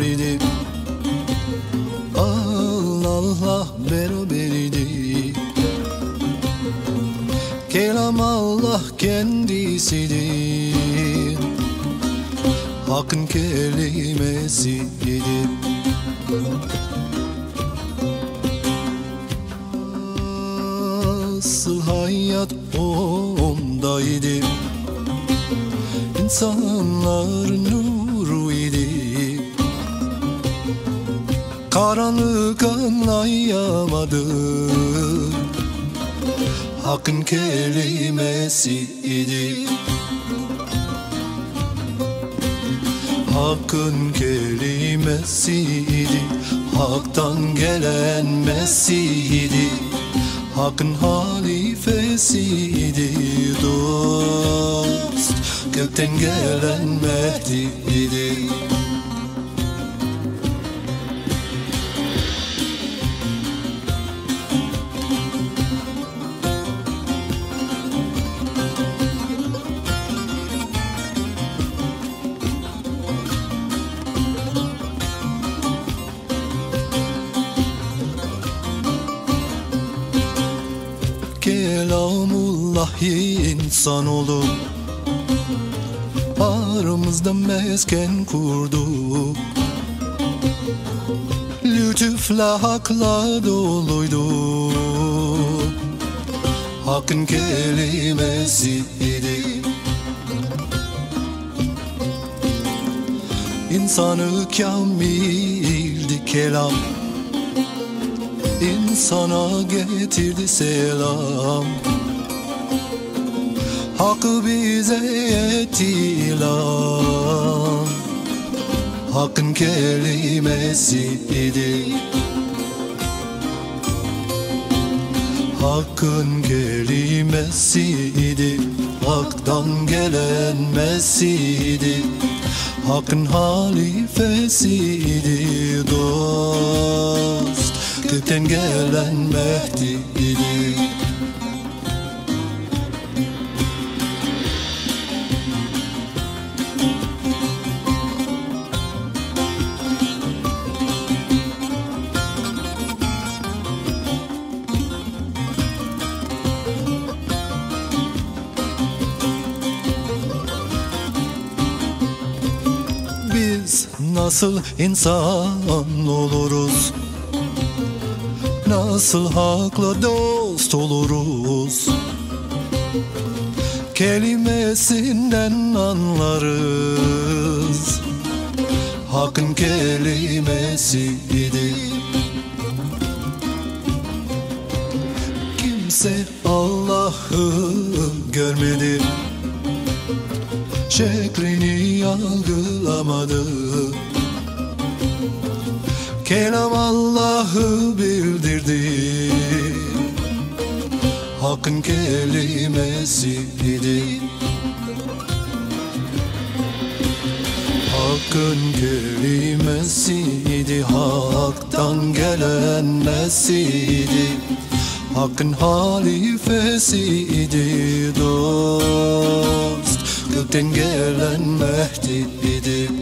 idi. Allah beraberiydi Kelam Allah kendisidir. Hakkın kelimesidir. Asıl hayat ondaydı. İnsanlar nuru Karanlık anlayamadı. Hakkın kelimesi idi. Hakkın kelimesiydi Hak'tan gelen Mesih'idi Hakkın halifesiydi dost Gökten gelen Mehdi'ydi Kelamullah insan olup Aramızda mesken kurdu. Lütufla hakla doluydu. Hakkın kelimesi idi. İnsanı kamildi kelam insana getirdi selam. Hakkı bize etti ilan Hakkın kelimesi idi Hakkın kelimesi idi Hak'tan gelen Mesih'idi Hakkın halifesiydi dost Gökten gelen Mehdi'ydi Biz nasıl insan oluruz Nasıl hakla dost oluruz? Kelimesinden anlarız. Hakkın kelimesiydi Kimse Allah'ı görmedi. Şeklini algılamadı Kelam Allah'ı bildirdi. Hakkın kelimesiydi Hakkın kelimesiydi Hak'tan gelen Mesih'di Hakkın halifesiydi dost Gökten gelen Mehdi'ydi